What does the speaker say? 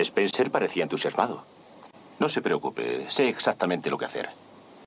Spencer parecía entusiasmado. No se preocupe, sé exactamente lo que hacer.